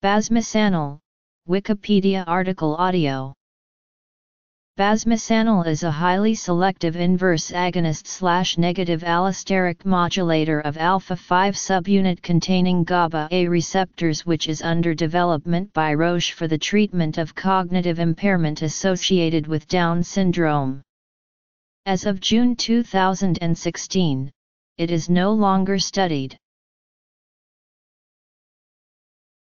Basmisanil, Wikipedia article audio Basmisanil is a highly selective inverse agonist slash negative allosteric modulator of alpha-5 subunit containing GABA-A receptors which is under development by Roche for the treatment of cognitive impairment associated with Down syndrome. As of June 2016, it is no longer studied.